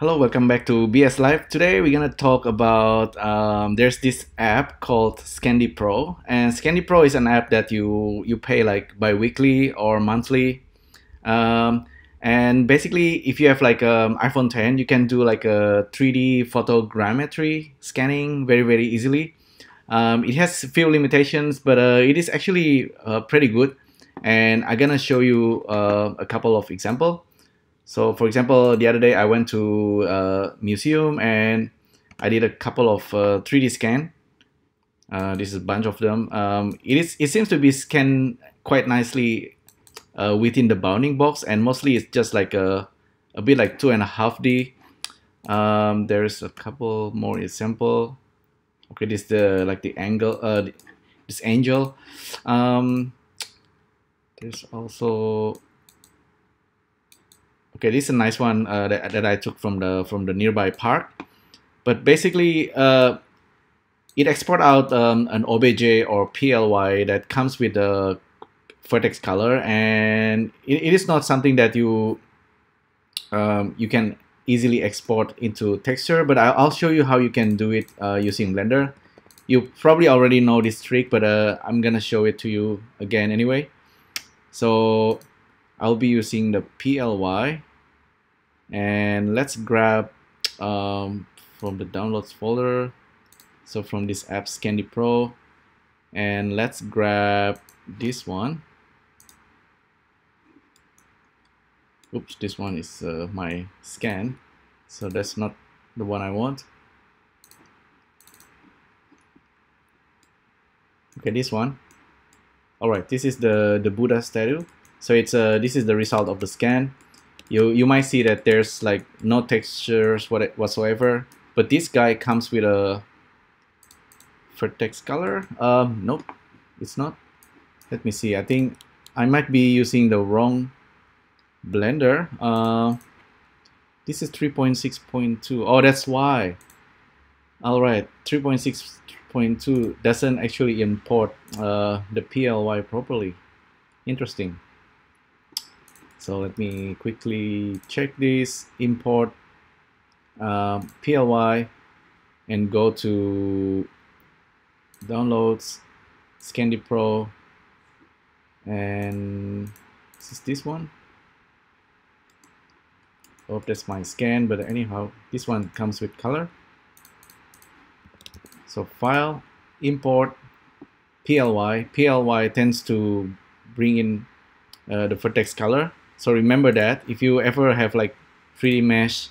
Hello, welcome back to BS Live. Today we're gonna talk about um, there's this app called Scandy Pro, and Scandy Pro is an app that you you pay like bi-weekly or monthly. Um, and basically, if you have like an iPhone 10, you can do like a 3D photogrammetry scanning very very easily. Um, it has few limitations, but uh, it is actually uh, pretty good. And I'm gonna show you uh, a couple of example. So for example, the other day I went to a museum and I did a couple of uh, 3D scan. Uh, this is a bunch of them. Um, it is it seems to be scanned quite nicely uh, within the bounding box, and mostly it's just like a a bit like two and a half D. Um, there's a couple more example. Okay, this the like the angle. Uh, this angel. Um, there's also Okay, this is a nice one uh, that, that I took from the from the nearby park. But basically, uh, it export out um, an OBJ or PLY that comes with the vertex color, and it, it is not something that you um, you can easily export into texture. But I'll, I'll show you how you can do it uh, using Blender. You probably already know this trick, but uh, I'm gonna show it to you again anyway. So I'll be using the PLY and let's grab um, from the downloads folder. So from this app Scandy Pro. And let's grab this one. Oops this one is uh, my scan. So that's not the one I want. Okay this one. Alright this is the the Buddha statue. So it's uh, this is the result of the scan you you might see that there's like no textures what whatsoever but this guy comes with a vertex color. Um nope it's not. Let me see I think I might be using the wrong blender. Uh, this is 3.6.2 oh that's why. All right 3.6.2 doesn't actually import uh, the PLY properly. Interesting so let me quickly check this, import uh, PLY and go to downloads, Scandy Pro, and this is this one. Hope that's my scan, but anyhow, this one comes with color. So file, import, PLY. PLY tends to bring in uh, the vertex color so remember that if you ever have like 3D mesh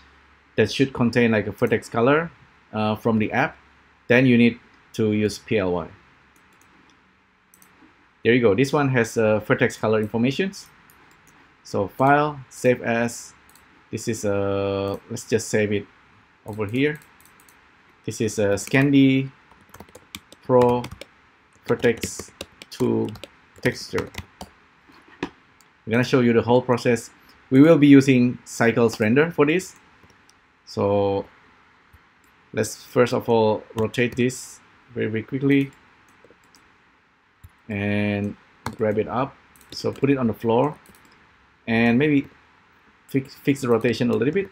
that should contain like a vertex color uh, from the app, then you need to use PLY. There you go. This one has uh, vertex color informations. So file, save as. This is a, uh, let's just save it over here. This is a Scandy Pro Vertex 2 texture. I'm gonna show you the whole process. We will be using cycles render for this. So let's first of all rotate this very, very quickly and grab it up. So put it on the floor and maybe fix, fix the rotation a little bit.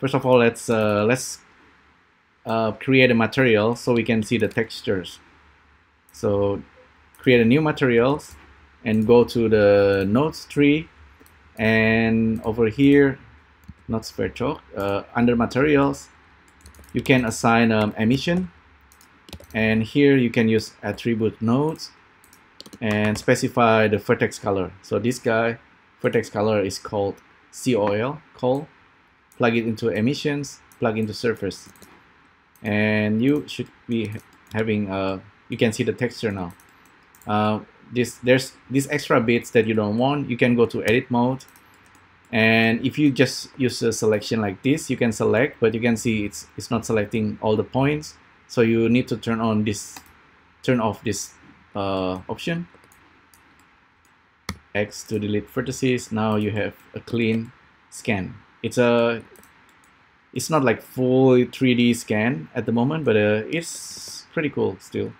First of all, let's uh, let's uh, create a material so we can see the textures. So create a new materials and go to the nodes tree. And over here not spare chalk uh, under materials you can assign um, emission. And here you can use attribute nodes and specify the vertex color. So this guy vertex color is called COL call plug it into emissions plug into surface. And you should be having uh, you can see the texture now. Uh, this there's these extra bits that you don't want you can go to edit mode. And if you just use a selection like this you can select but you can see it's it's not selecting all the points. So you need to turn on this turn off this uh, option. X to delete vertices. Now you have a clean scan. It's a it's not like full 3D scan at the moment but uh, it's pretty cool still.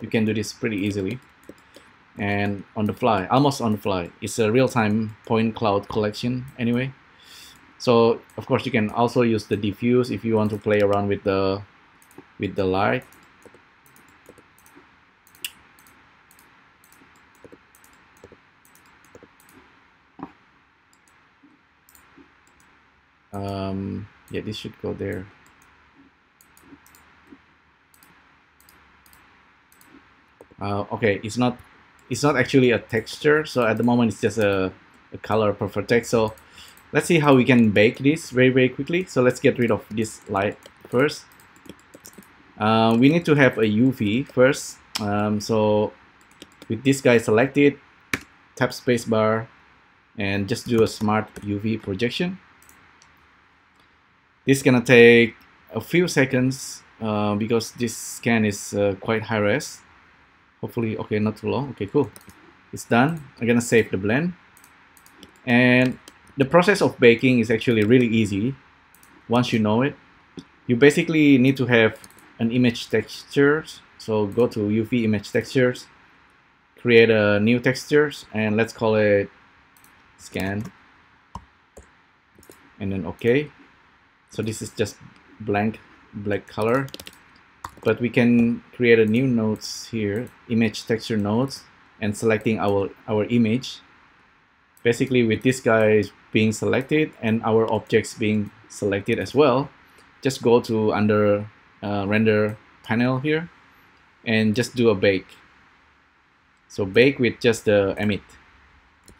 You can do this pretty easily and on the fly, almost on the fly. It's a real-time point cloud collection anyway. so of course you can also use the diffuse if you want to play around with the with the light um, yeah this should go there uh, okay it's not it's not actually a texture so at the moment it's just a, a color per vertex. So let's see how we can bake this very very quickly. So let's get rid of this light first. Uh, we need to have a UV first. Um, so with this guy selected tap spacebar and just do a smart UV projection. This is gonna take a few seconds uh, because this scan is uh, quite high res hopefully okay not too long. Okay cool. It's done. I'm gonna save the blend. And the process of baking is actually really easy. Once you know it you basically need to have an image textures. So go to UV image textures create a new textures and let's call it scan. And then okay. So this is just blank black color but we can create a new nodes here image texture nodes and selecting our our image. Basically with this guy being selected and our objects being selected as well just go to under uh, render panel here and just do a bake. So bake with just the emit.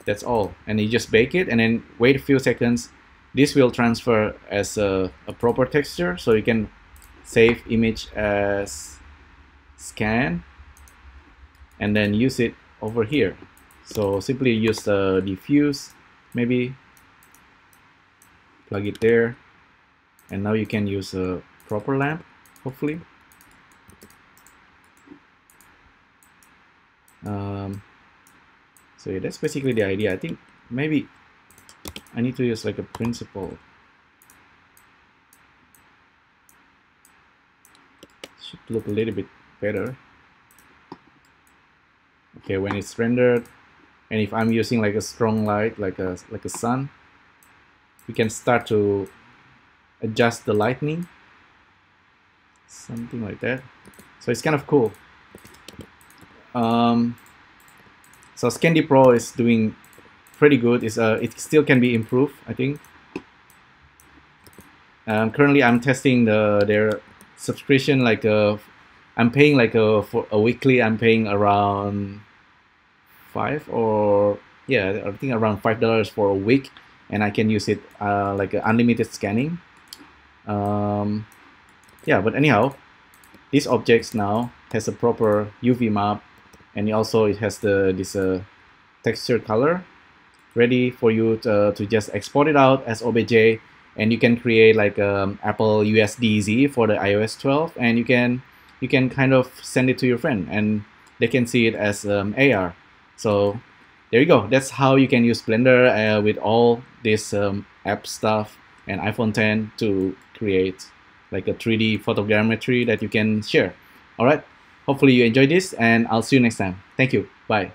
That's all. And you just bake it and then wait a few seconds. This will transfer as a, a proper texture so you can save image as scan and then use it over here. So simply use the diffuse maybe plug it there. And now you can use a proper lamp hopefully. Um, so yeah that's basically the idea. I think maybe I need to use like a principle. Should look a little bit better. Okay, when it's rendered, and if I'm using like a strong light, like a like a sun, we can start to adjust the lightning, something like that. So it's kind of cool. Um, so Scandy Pro is doing pretty good. It's, uh, it still can be improved, I think. Um, currently, I'm testing the their subscription. Like, uh, I'm paying like a for a weekly. I'm paying around five or yeah, I think around five dollars for a week, and I can use it uh, like unlimited scanning. Um, yeah, but anyhow, these objects now has a proper UV map, and also it has the this uh, texture color ready for you to, to just export it out as OBJ and you can create like um, Apple USDZ for the iOS 12 and you can you can kind of send it to your friend and they can see it as um, AR so there you go. That's how you can use Blender uh, with all this um, app stuff and iPhone 10 to create like a 3D photogrammetry that you can share. Alright hopefully you enjoyed this and I'll see you next time. Thank you. Bye